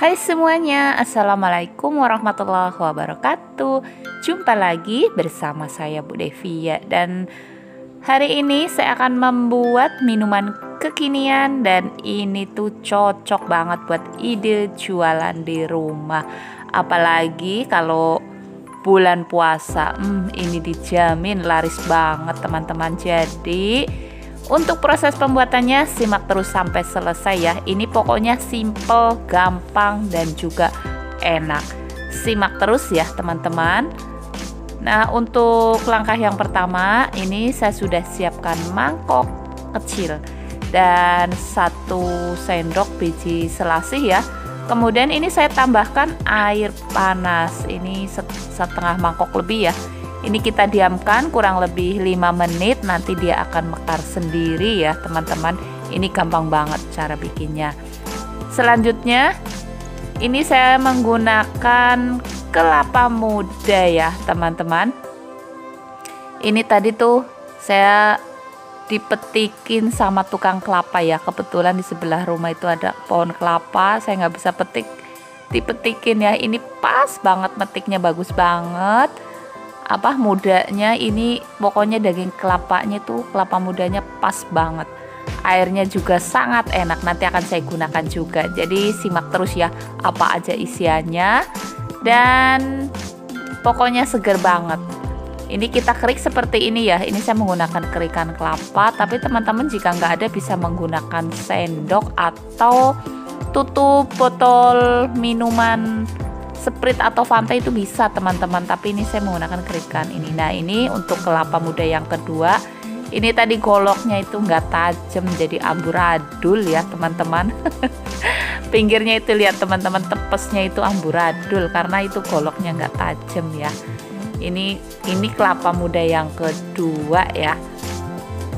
Hai semuanya, Assalamualaikum warahmatullahi wabarakatuh. Jumpa lagi bersama saya Bu Devia Dan hari ini saya akan membuat minuman kekinian Dan ini tuh cocok banget buat ide jualan di rumah. Apalagi kalau bulan puasa hmm, Ini dijamin laris banget teman-teman. Jadi untuk proses pembuatannya simak terus sampai selesai ya. Ini pokoknya simple, gampang dan juga enak. Simak terus ya teman-teman. Nah, untuk langkah yang pertama ini saya sudah siapkan mangkok kecil dan satu sendok biji selasih ya. Kemudian ini saya tambahkan air panas. Ini setengah mangkok lebih ya ini kita diamkan kurang lebih 5 menit nanti dia akan mekar sendiri ya teman-teman. Ini gampang banget cara bikinnya. Selanjutnya ini saya menggunakan kelapa muda ya teman-teman. Ini tadi tuh saya dipetikin sama tukang kelapa ya. Kebetulan di sebelah rumah itu ada pohon kelapa saya nggak bisa petik dipetikin ya. Ini pas banget metiknya bagus banget apa mudanya ini pokoknya daging kelapanya tuh kelapa mudanya pas banget. Airnya juga sangat enak nanti akan saya gunakan juga. Jadi simak terus ya apa aja isiannya. Dan pokoknya seger banget. Ini kita kerik seperti ini ya. Ini saya menggunakan kerikan kelapa tapi teman-teman jika nggak ada bisa menggunakan sendok atau tutup botol minuman Sprite atau Fanta itu bisa teman-teman. Tapi ini saya menggunakan kerikan ini. Nah ini untuk kelapa muda yang kedua. Ini tadi goloknya itu nggak tajam jadi amburadul ya teman-teman. Pinggirnya itu lihat teman-teman tepesnya itu amburadul karena itu goloknya nggak tajam ya. Ini ini kelapa muda yang kedua ya.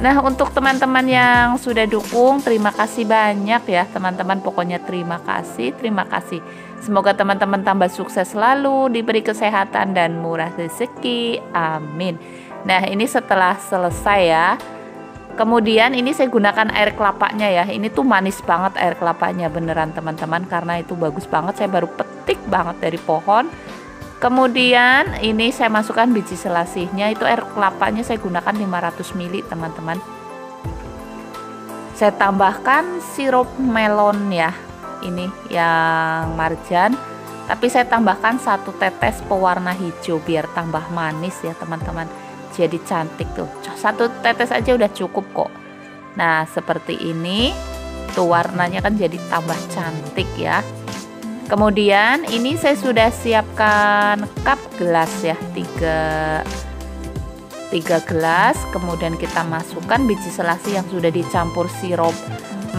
Nah untuk teman-teman yang sudah dukung terima kasih banyak ya teman-teman. Pokoknya terima kasih terima kasih Semoga teman-teman tambah sukses selalu, diberi kesehatan dan murah rezeki. Amin. Nah, ini setelah selesai ya. Kemudian ini saya gunakan air kelapanya ya. Ini tuh manis banget air kelapanya beneran teman-teman karena itu bagus banget. Saya baru petik banget dari pohon. Kemudian ini saya masukkan biji selasihnya. Itu air kelapanya saya gunakan 500 ml teman-teman. Saya tambahkan sirup melon ya ini yang marjan. Tapi saya tambahkan satu tetes pewarna hijau biar tambah manis ya teman-teman. Jadi cantik tuh. Satu tetes aja udah cukup kok. Nah seperti ini tuh warnanya kan jadi tambah cantik ya. Kemudian ini saya sudah siapkan cup gelas ya tiga tiga gelas. Kemudian kita masukkan biji selasi yang sudah dicampur sirup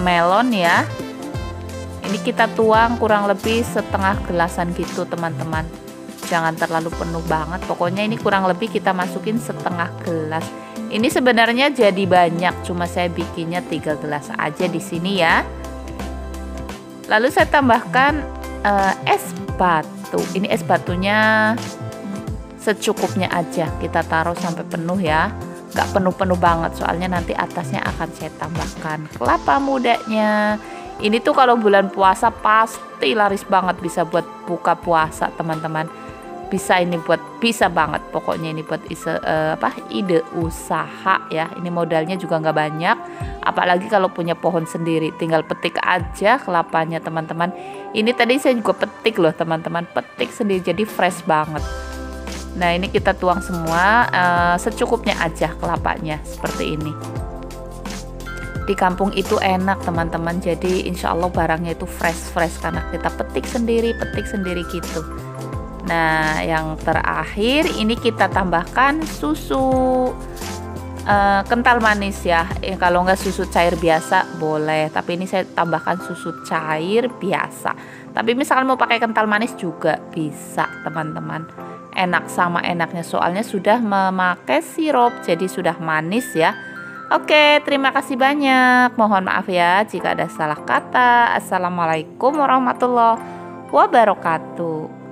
melon ya ini kita tuang kurang lebih setengah gelasan gitu teman-teman. Jangan terlalu penuh banget. Pokoknya ini kurang lebih kita masukin setengah gelas. Ini sebenarnya jadi banyak cuma saya bikinnya tiga gelas aja di sini ya. Lalu saya tambahkan uh, es batu. Ini es batunya secukupnya aja. Kita taruh sampai penuh ya. Gak penuh-penuh banget soalnya nanti atasnya akan saya tambahkan. Kelapa mudanya ini tuh kalau bulan puasa pasti laris banget bisa buat buka puasa teman-teman. Bisa ini buat bisa banget pokoknya ini buat ise, uh, apa ide usaha ya. Ini modalnya juga nggak banyak. Apalagi kalau punya pohon sendiri, tinggal petik aja kelapanya teman-teman. Ini tadi saya juga petik loh teman-teman, petik sendiri jadi fresh banget. Nah ini kita tuang semua uh, secukupnya aja kelapanya seperti ini di kampung itu enak teman-teman. Jadi insya Allah barangnya itu fresh fresh karena kita petik sendiri petik sendiri gitu. Nah yang terakhir ini kita tambahkan susu uh, kental manis ya. Eh, kalau nggak susu cair biasa boleh. Tapi ini saya tambahkan susu cair biasa. Tapi misalkan mau pakai kental manis juga bisa teman-teman. Enak sama enaknya. Soalnya sudah memakai sirup jadi sudah manis ya Oke, terima kasih banyak. Mohon maaf ya jika ada salah kata. Assalamualaikum warahmatullahi wabarakatuh.